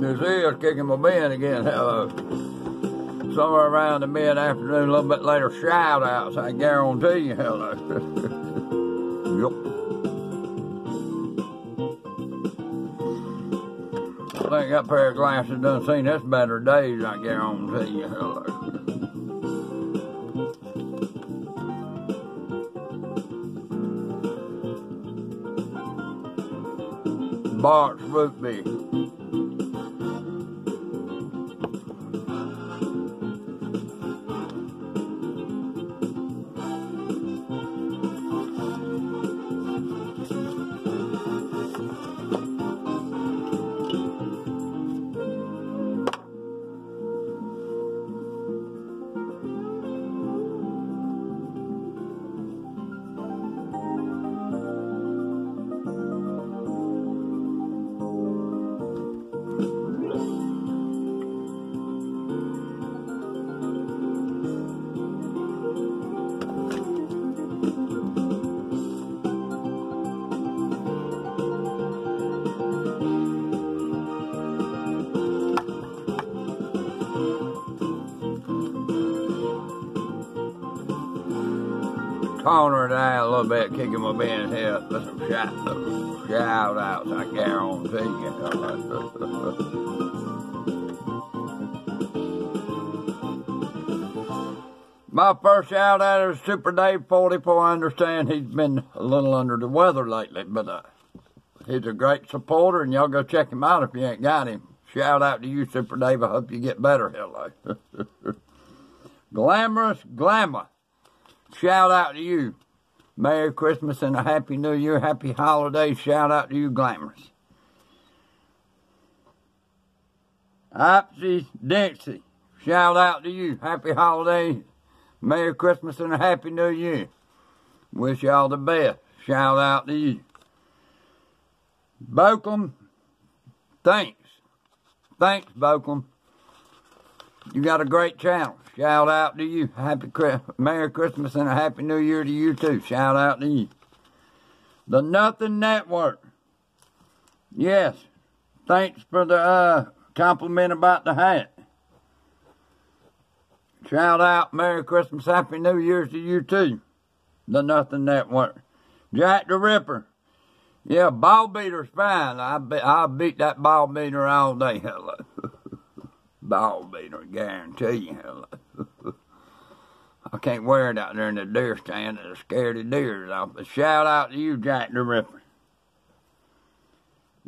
New Zealand's kicking my bin again. Hello. Somewhere around the mid afternoon, a little bit later, shout outs. I guarantee you. Hello. yep. I think that pair of glasses done seen this better days, I guarantee you. Hello. Bart's root beer. Corner down a little bit, kicking my ben's head for some shout, shout outs, I guarantee you. My first shout out is Super Dave 44. I understand he's been a little under the weather lately, but uh, he's a great supporter, and y'all go check him out if you ain't got him. Shout out to you, Super Dave. I hope you get better. Hello. Glamorous Glamour. Shout out to you. Merry Christmas and a Happy New Year. Happy holidays. Shout out to you, Glamorous. Opsy Dixie. Shout out to you. Happy holidays. Merry Christmas and a Happy New Year. Wish y'all the best. Shout out to you. Bokum, thanks. Thanks, Bokum. You got a great channel. Shout out to you. Happy Merry Christmas and a Happy New Year to you too. Shout out to you. The Nothing Network. Yes. Thanks for the uh, compliment about the hat. Shout out Merry Christmas, Happy New Year's to you too. The Nothing Network. Jack the Ripper. Yeah, ball beater's fine. I be, I'll beat that ball beater all day. Hello. ball beater, guarantee you. Hello. I can't wear it out there in the deer stand. It'll scare the deers off. But shout out to you, Jack the Ripper.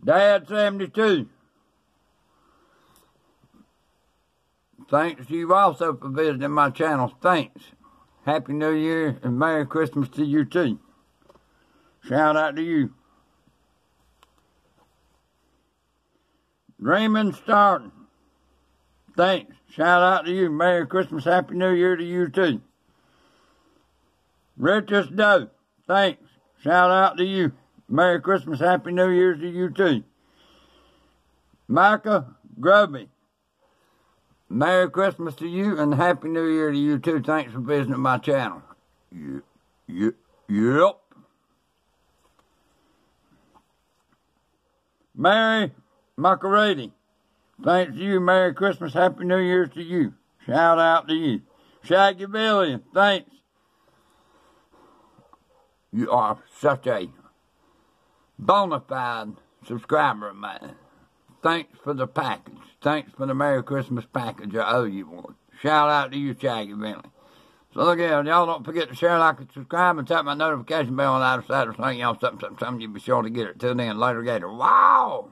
Dad 72. Thanks to you also for visiting my channel. Thanks. Happy New Year and Merry Christmas to you too. Shout out to you. Raymond Starton. Thanks. Shout out to you. Merry Christmas, Happy New Year to you too. Richest Doe. Thanks. Shout out to you. Merry Christmas, Happy New Year to you too. Micah Grubby. Merry Christmas to you and Happy New Year to you too. Thanks for visiting my channel. Yep. Yep. Yep. Mary Macarady. Thanks to you. Merry Christmas. Happy New Year to you. Shout out to you. Shaggy Billy. Thanks. You are such a bona fide subscriber of mine. Thanks for the package. Thanks for the Merry Christmas package. I owe you one. Shout out to you, Shaggy Bentley. So look y'all don't forget to share, like, and subscribe, and tap my notification bell on the other side or something. Y'all something, something, something. You be sure to get it. Till then, later, gator. Wow!